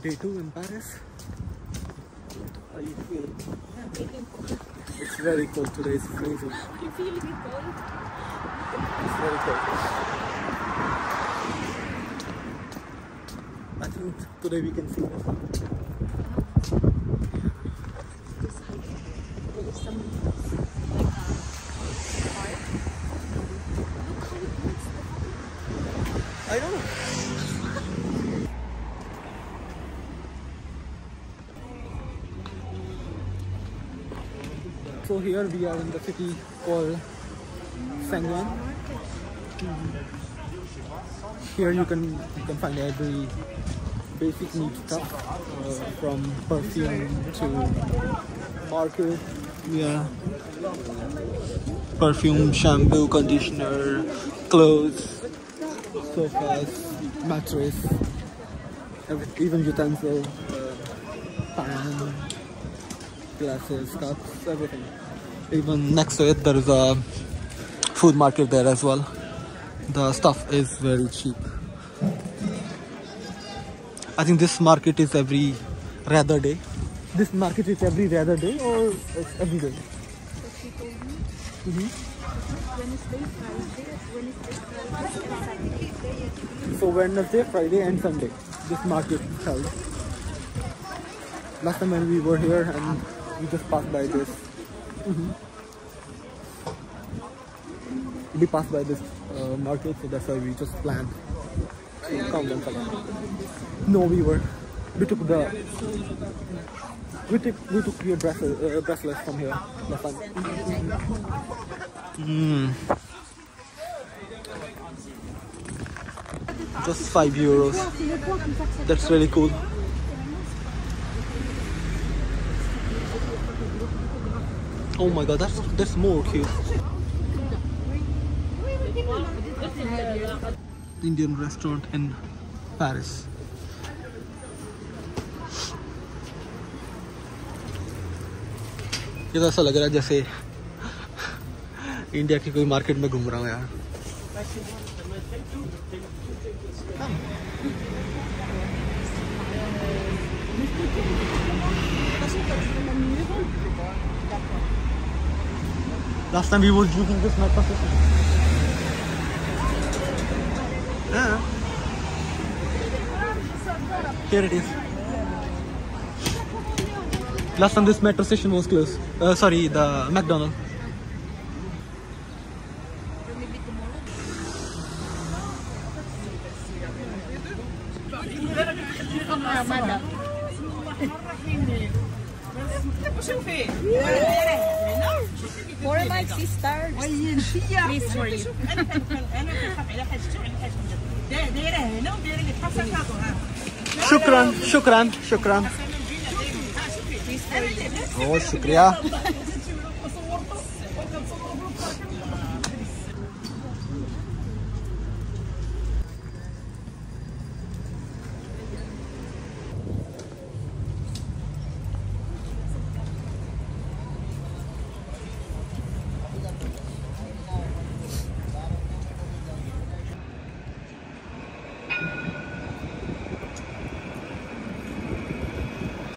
day two in Paris. How you feeling? It's very cold today, it's freezing. You feeling cold? It's very cold. I think today we can see the sun. Just like So here we are in the city called Sangwon. Here you can you can find every basic need stuff uh, from perfume to market. Yeah. Perfume, shampoo, conditioner, clothes, sofas, mattress, even utensil, uh, pan, glasses, cups, everything. Even next to it, there is a food market there as well. The stuff is very cheap. I think this market is every rather day. This market is every rather day or it's every day? Mhm. Wednesday, Friday. So Wednesday, Friday, and Sunday, this market held. Last time when we were here and we just passed by this. We passed by this uh, market, so that's why we just planned to come and collect. No, we were. We took the. We took we took your bracelet, uh, bracelet from here. Mm. Just five euros. That's really cool. Oh my god, that's that's more cute. Indian restaurant in Paris. ये तो ऐसा लग रहा है जैसे India की कोई market में घूम रहा हूँ यार Last time we was using this metro station. Yeah. Here it is. Last time this metro station was closed. Uh, sorry, the McDonald. Or more like sisters وين you أنا كنخاف على حاجتي وعلى حاجة دايره هنا ودايره شكرا شكرا شكرا